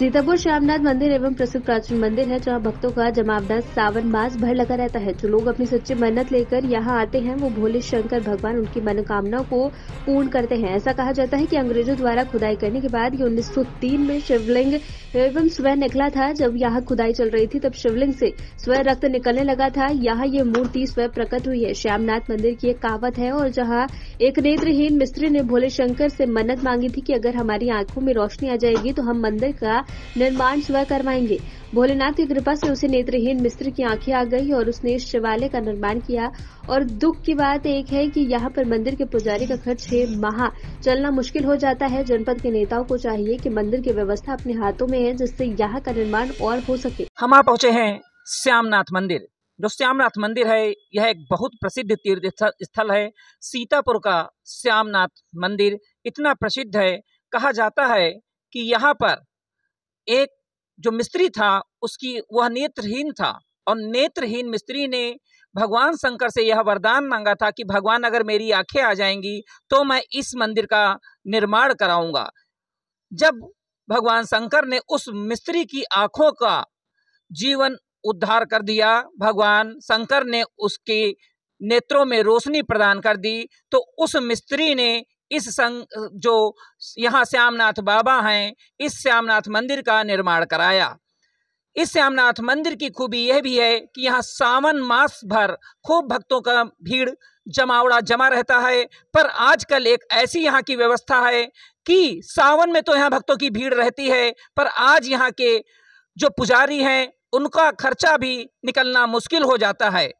सीतापुर श्यामनाथ मंदिर एवं प्रसिद्ध प्राचीन मंदिर है, जहाँ भक्तों का जमावड़ा सावन मास भर लगा रहता है। जो लोग अपनी सच्ची मन्नत लेकर यहाँ आते हैं, वो भोले शंकर भगवान उनकी मनोकामना को पूर्ण करते हैं। ऐसा कहा जाता है कि अंग्रेज़ों द्वारा खुदाई करने के बाद ये 1903 में शिवलिंग एवं स्वयं निकला था। जब यहाँ खुदाई चल रही थी, तब शिवलिंग से स्वयं रक्त निकलने लगा था। यहाँ ये मूर्ति स्वयं प्रकट हुई है। श्यामनाथ मंदिर की एक कहावत है और जहाँ एक नेत्रहीन मिस्त्री ने भोले शंकर से मन्नत मांगी थी कि अगर हमारी आँखों में रोशनी आ जाएगी तो हम मंदिर का निर्माण स्वयं करवाएँगे। भोलेनाथ की कृपा से उसे नेत्रहीन मिस्त्री की आँखें आ गई और उसने इस शिवालय का निर्माण किया। और दुख की बात एक है कि यहाँ पर मंदिर के पुजारी का खर्च छह माह। चलना मुश्किल हो जाता है। जनपद के नेताओं को चाहिए कि मंदिर की व्यवस्था अपने हाथों में है, जिससे यहाँ का निर्माण और हो सके। हम आ पहुँचे हैं श्यामनाथ मंदिर। जो श्यामनाथ मंदिर है, यह एक बहुत प्रसिद्ध तीर्थ स्थल है। सीतापुर का श्यामनाथ मंदिर इतना प्रसिद्ध है। कहा जाता है कि यहाँ पर एक जो मिस्त्री था, उसकी, वह नेत्रहीन था। और नेत्रहीन मिस्त्री ने भगवान शंकर से यह वरदान मांगा था कि, भगवान, अगर मेरी आँखें आ जाएँगी तो मैं इस मंदिर का निर्माण कराऊँगा। जब भगवान शंकर ने उस मिस्त्री की आँखों का जीवन उद्धार कर दिया, भगवान शंकर ने उसके नेत्रों में रोशनी प्रदान कर दी तो उस मिस्त्री ने इस संग, जो यहाँ श्यामनाथ बाबा हैं, इस श्यामनाथ मंदिर का निर्माण कराया। इस श्यामनाथ मंदिर की खूबी यह भी है कि यहाँ सावन मास भर खूब भक्तों का भीड़ जमावड़ा जमा रहता है, पर आजकल एक ऐसी यहाँ की व्यवस्था है कि सावन में तो यहाँ भक्तों की भीड़ रहती है, पर आज यहाँ के जो पुजारी हैं, उनका खर्चा भी निकलना मुश्किल हो जाता है।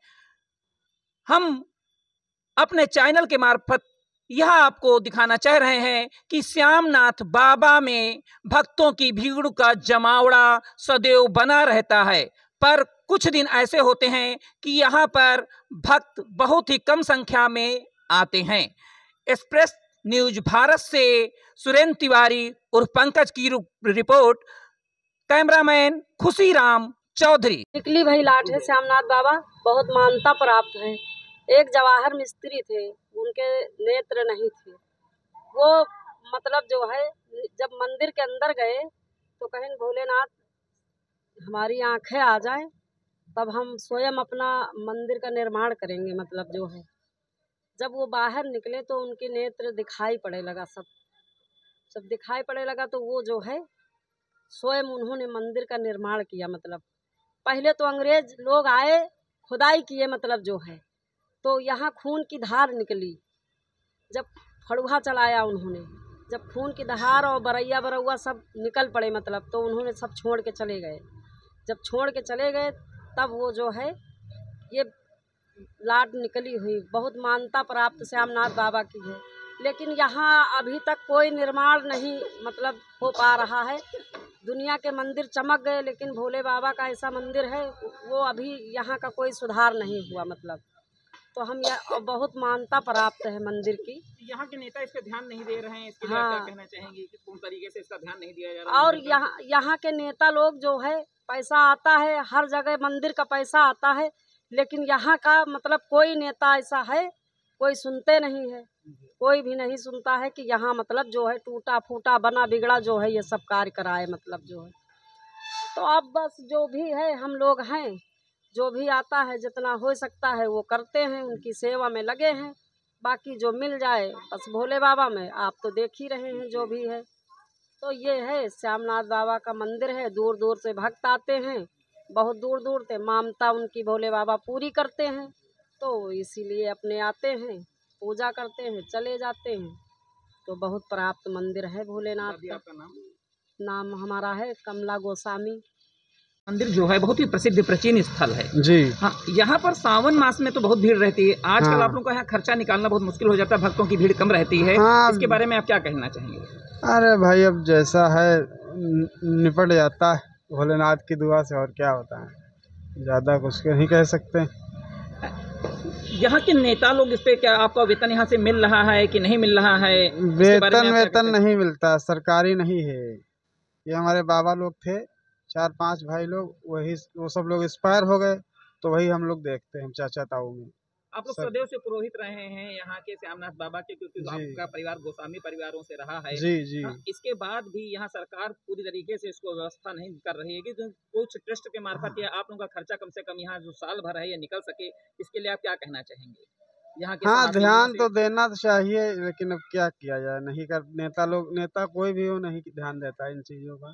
हम अपने चैनल के मार्फत यह आपको दिखाना चाह रहे हैं कि श्यामनाथ बाबा में भक्तों की भीड़ का जमावड़ा सदैव बना रहता है। पर कुछ दिन ऐसे होते हैं कि यहाँ पर भक्त बहुत ही कम संख्या में आते हैं। एक्सप्रेस न्यूज़ भारत से सुरेंद्र तिवारी और पंकज की रिपोर्ट, कैमरामैन खुशी राम चौधरी। निकली भाई लाठ है श्यामनाथ बाबा, बहुत मान्यता प्राप्त है। एक जवाहर मिस्त्री थे, उनके नेत्र नहीं थे। वो मतलब जो है, जब मंदिर के अंदर गए तो कहें भोलेनाथ, हमारी आँखें आ जाए, तब हम स्वयं अपना मंदिर का निर्माण करेंगे मतलब जो है। जब वो बाहर निकले तो उनके नेत्र दिखाई पड़े लगा सब। सब दिखाई पड़े लगा तो वो जो है, स्वयं उन्होंने मंदिर का निर्माण किया मतलब। पहले तो अंग्रेज़ लोग आए, खुदाई किए मतलब जो है। तो यहाँ खून की धार निकली। जब फड़ुआ चलाया उन्होंने, जब खून की धार और बरैया बरौआ सब निकल पड़े मतलब तो उन्होंने सब छोड़ के चले गए। जब छोड़ के चले गए, तब वो जो है, ये लाट निकली हुई। बहुत मान्यता प्राप्त श्यामनाथ बाबा की है। लेकिन यहाँ अभी तक कोई निर्माण नहीं मतलब हो पा रहा है। दुनिया के मंदिर चमक गए, लेकिन भोले बाबा का ऐसा मंदिर है, वो अभी यहाँ का कोई सुधार नहीं हुआ मतलब। तो हम यह बहुत मान्यता प्राप्त है मंदिर की। यहाँ के नेता इस पे ध्यान नहीं दे रहे हैं इसके हाँ। क्या कहना चाहेंगे? कि कौन तरीके से इसका ध्यान नहीं दिया जा रहा और यहाँ यहाँ के नेता लोग जो है पैसा आता है हर जगह मंदिर का पैसा आता है लेकिन यहाँ का मतलब कोई नेता ऐसा है कोई सुनते नहीं है। कोई भी नहीं सुनता है कि यहाँ मतलब जो है टूटा फूटा बना बिगड़ा जो है ये सब कार्य कराए मतलब जो है। तो अब बस जो भी है हम लोग हैं। जो भी आता है जितना हो सकता है वो करते हैं उनकी सेवा में लगे हैं। बाकी जो मिल जाए बस भोले बाबा में आप तो देख ही रहे हैं जो भी है। तो ये है श्यामनाथ बाबा का मंदिर है दूर दूर से भक्त आते हैं। बहुत दूर दूर से मामता उनकी भोले बाबा पूरी करते हैं। तो इसीलिए अपने आते हैं पूजा करते हैं चले जाते हैं। तो बहुत प्राप्त मंदिर है भोलेनाथ का नाम? नाम हमारा है कमला गोस्वामी। मंदिर जो है बहुत ही प्रसिद्ध प्राचीन स्थल है। जी। हाँ यहाँ पर सावन मास में तो बहुत भीड़ रहती है। आजकल हाँ। आप लोगों का यहाँ खर्चा निकालना बहुत मुश्किल हो जाता है भक्तों की भीड़ कम रहती है। हाँ। इसके बारे में आप क्या कहना चाहेंगे? अरे भाई अब जैसा है निपट जाता है। भोलेनाथ की दुआ से और क्या होता है? ज़्यादा कुछ नहीं कह सकते? यहाँ के नेता लोग इस पे क्या आपका वेतन यहाँ से मिल रहा है कि नहीं मिल रहा है? वेतन वेतन नहीं मिलता सरकारी नहीं है। ये हमारे बाबा लोग थे चार पाँच भाई लोग वही वो सब लोग एक्सपायर हो गए तो वही हम लोग देखते हैं चाचा ताऊ में। आप लोग सदैव से पुरोहित रहे हैं यहाँ के श्यामनाथ बाबा के क्योंकि आपका परिवार गोस्वामी परिवारों से रहा है। जी जी। हाँ, इसके बाद भी यहाँ सरकार पूरी तरीके से इसको व्यवस्था नहीं कर रही है कि कुछ ट्रस्ट के मार्फत या आप लोगों का खर्चा कम से कम यहाँ जो साल भर है ये निकल सके इसके लिए आप क्या कहना चाहेंगे? यहाँ के हाँ ध्यान तो देना तो चाहिए लेकिन अब क्या किया जाए नहीं कर नेता लोग नेता कोई भी हो नहीं ध्यान देता है इन चीज़ों का।